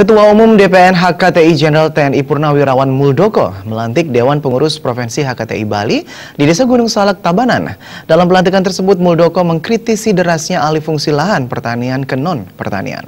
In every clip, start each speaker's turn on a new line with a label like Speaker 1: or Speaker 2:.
Speaker 1: Ketua Umum DPN HKTI Jenderal TNI Purnawirawan Muldoko melantik Dewan Pengurus Provinsi HKTI Bali di Desa Gunung Salak, Tabanan. Dalam pelantikan tersebut, Muldoko mengkritisi derasnya alih fungsi lahan pertanian ke non-pertanian.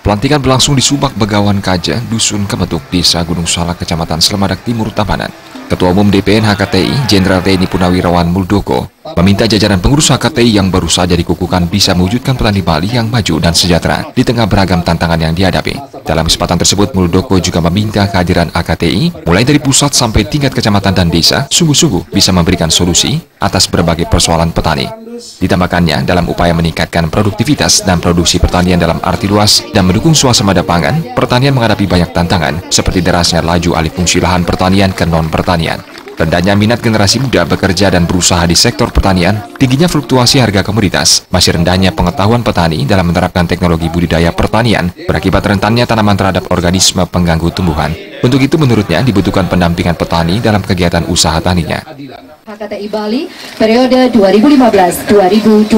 Speaker 2: Pelantikan berlangsung di Subak Begawan Kaja, Dusun Kemetuk, Desa Gunung Salak, Kecamatan Selemadak Timur, Tabanan. Ketua Umum DPN HKTI, Jenderal TNI Purnawirawan Muldoko, meminta jajaran pengurus HKTI yang baru saja dikukuhkan bisa mewujudkan petani Bali yang maju dan sejahtera di tengah beragam tantangan yang dihadapi. Dalam kesempatan tersebut, Muldoko juga meminta kehadiran HKTI, mulai dari pusat sampai tingkat kecamatan dan desa, sungguh-sungguh bisa memberikan solusi atas berbagai persoalan petani. Ditambahkannya, dalam upaya meningkatkan produktivitas dan produksi pertanian dalam arti luas dan mendukung suasana pangan, pertanian menghadapi banyak tantangan, seperti derasnya laju alih fungsi lahan pertanian ke non-pertanian. Rendahnya minat generasi muda bekerja dan berusaha di sektor pertanian, tingginya fluktuasi harga komoditas, masih rendahnya pengetahuan petani dalam menerapkan teknologi budidaya pertanian, berakibat rentannya tanaman terhadap organisme pengganggu tumbuhan. Untuk itu menurutnya dibutuhkan pendampingan petani dalam kegiatan usaha taninya.
Speaker 3: HKTI Bali periode 2015-2020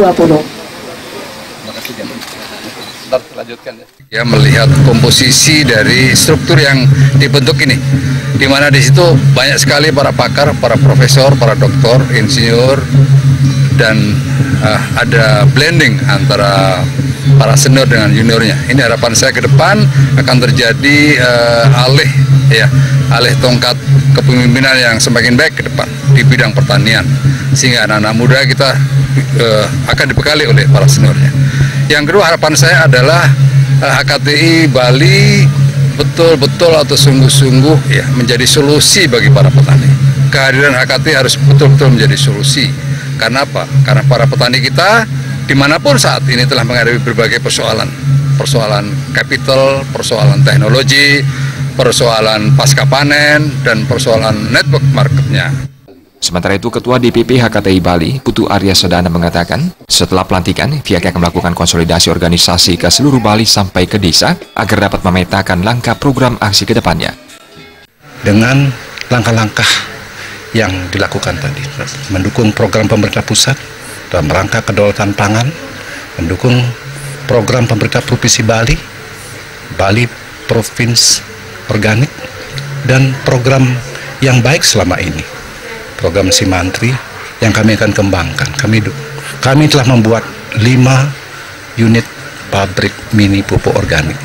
Speaker 4: lanjutkan ya. ya melihat komposisi dari struktur yang dibentuk ini. Di mana di situ banyak sekali para pakar, para profesor, para doktor, insinyur dan uh, ada blending antara para senior dengan juniornya. Ini harapan saya ke depan akan terjadi uh, alih ya, alih tongkat kepemimpinan yang semakin baik ke depan di bidang pertanian sehingga anak-anak muda kita uh, akan dibekali oleh para seniornya. Yang kedua harapan saya adalah HKTI eh, Bali betul-betul atau sungguh-sungguh ya menjadi solusi bagi para petani. Kehadiran HKTI harus betul-betul menjadi solusi. Karena apa? Karena para petani kita di mana pun saat ini telah menghadapi berbagai persoalan. Persoalan capital, persoalan teknologi, persoalan pasca panen, dan persoalan network marketnya.
Speaker 2: Sementara itu, Ketua DPP HKTI Bali, Putu Arya Sedana mengatakan, setelah pelantikan, pihaknya akan melakukan konsolidasi organisasi ke seluruh Bali sampai ke desa agar dapat memetakan langkah program aksi ke depannya.
Speaker 5: Dengan langkah-langkah yang dilakukan tadi, mendukung program pemerintah pusat dalam rangka kedaulatan pangan, mendukung program pemerintah Provinsi Bali, Bali Provinsi Organik, dan program yang baik selama ini. Program Simantri yang kami akan kembangkan. Kami kami telah membuat lima unit pabrik mini pupuk organik.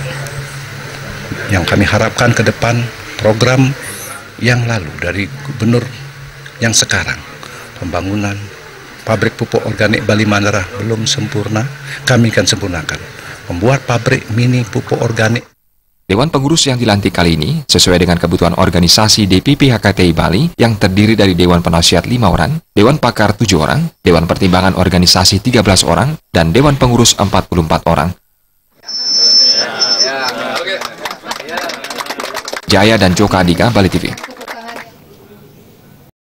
Speaker 5: Yang kami harapkan ke depan program yang lalu dari gubernur yang sekarang pembangunan pabrik pupuk organik Bali Mandara belum sempurna kami akan sempurnakan membuat pabrik mini pupuk organik
Speaker 2: Dewan Pengurus yang dilantik kali ini sesuai dengan kebutuhan organisasi DPP HKTI Bali yang terdiri dari Dewan Penasihat 5 orang, Dewan Pakar 7 orang, Dewan Pertimbangan Organisasi 13 orang, dan Dewan Pengurus 44 orang. Jaya dan Joka Adika, Bali TV.